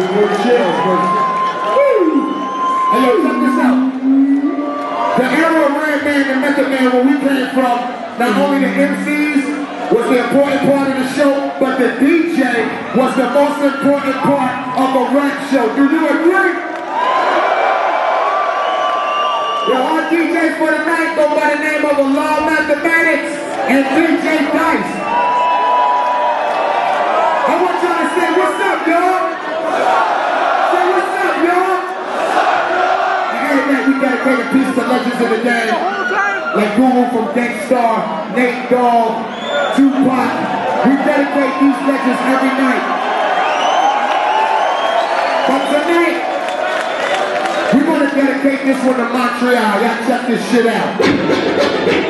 Hey, yo, check this out. The era of Redman and Method Man, where we came from, not only the MCs was the important part of the show, but the DJ was the most important part of a rap show. Do you agree? Yo, our DJs for the night go by the name of Allah Mathematics and DJ Dice. From Gang Starr, Nate Dogg, Tupac. We dedicate these legends every night. But tonight, we're gonna dedicate this one to Montreal. Y'all check this shit out.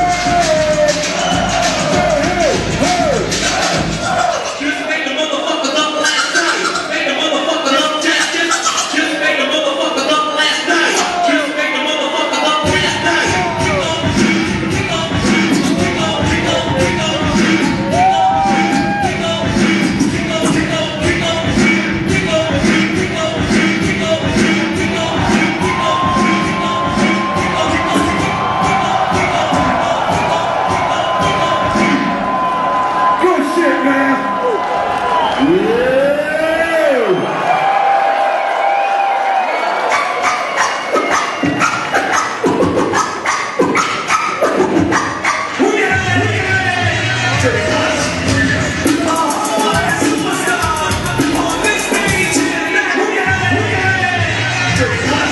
This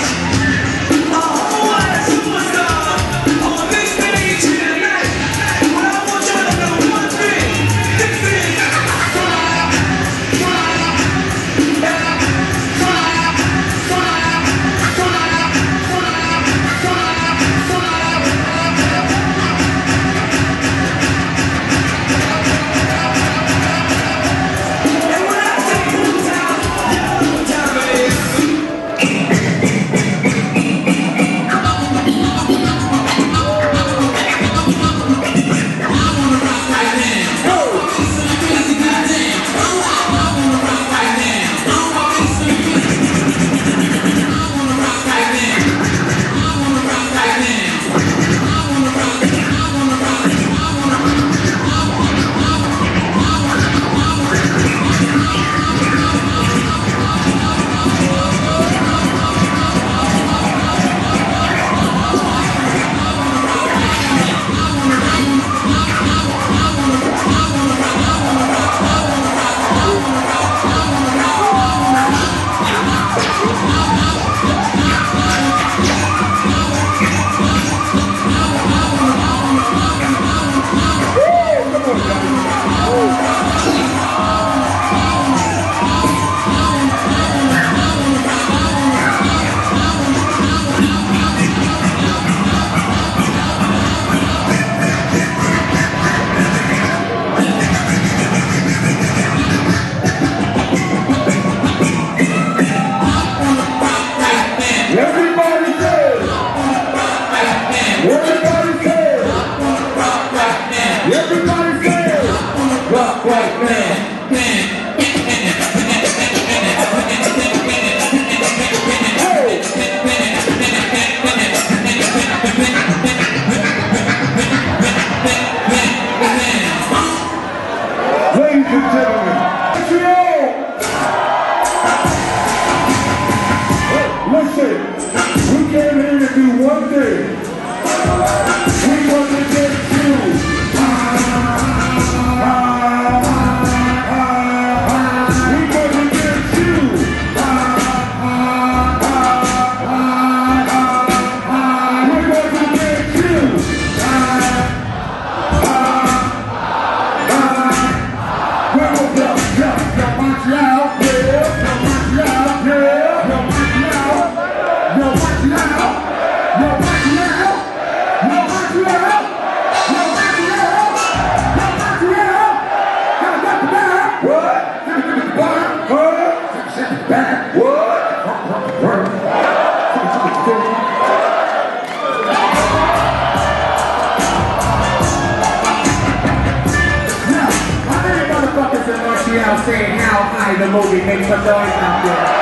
movie makes some noise out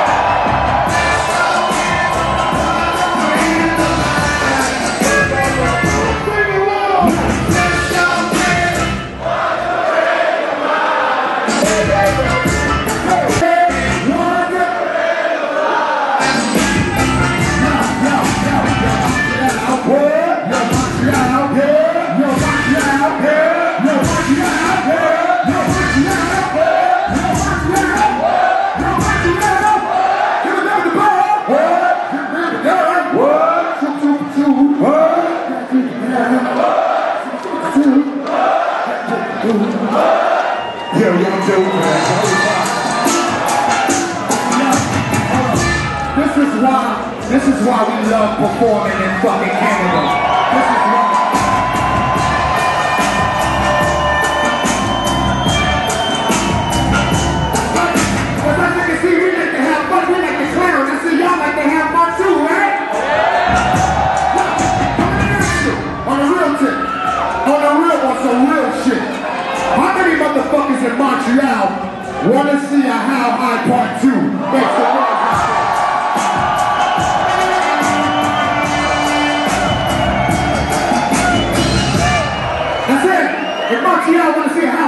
This is why, this is why we love performing in fucking Canada. This is why. As you can see, we like to have fun, we like to clown. I see y'all like to have fun too, right? You, on a real tip, on a real, on some real shit. Motherfuckers in Montreal want to see a How High Part 2? Make some noise. That's it. If Montreal want to see a How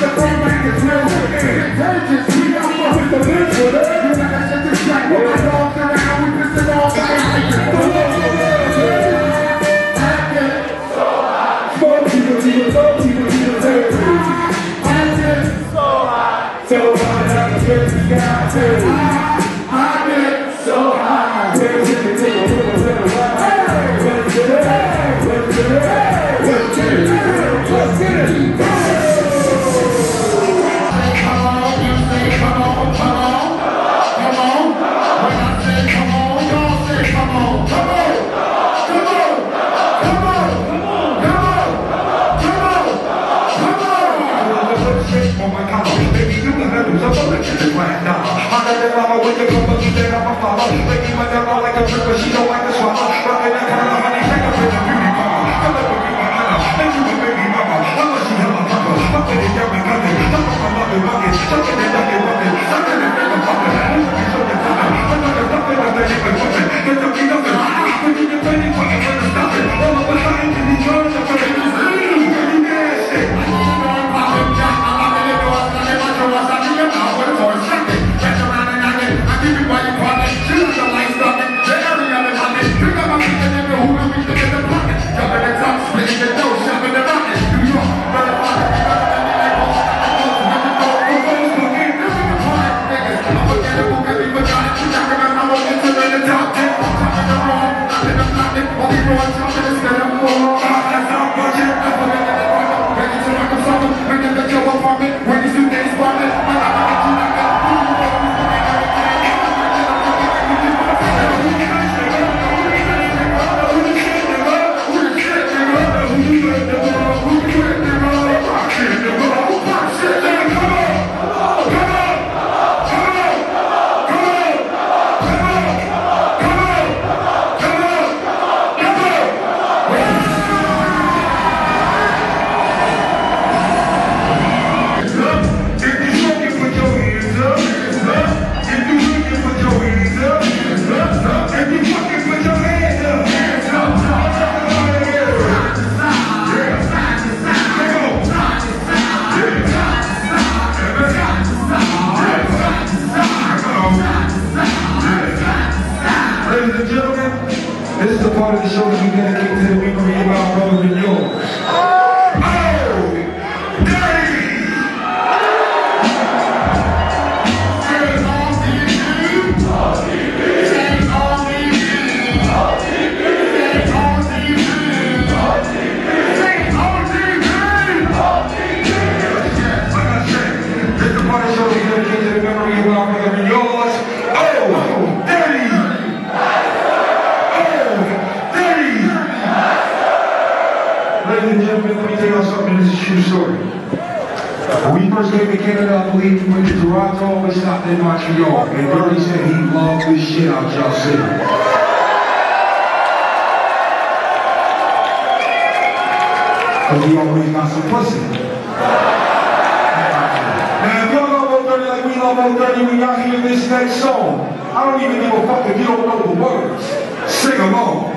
the program is real. Intelligence We first came to Canada, I believe we went to Toronto, we stopped in Montreal. And Dirty said he loved this shit out y'all city. Cause he always got some pussy. Now if y'all love Old Dirty like we love Old Dirty, when y'all hear this next song, I don't even give a fuck if you don't know the words. Sing along.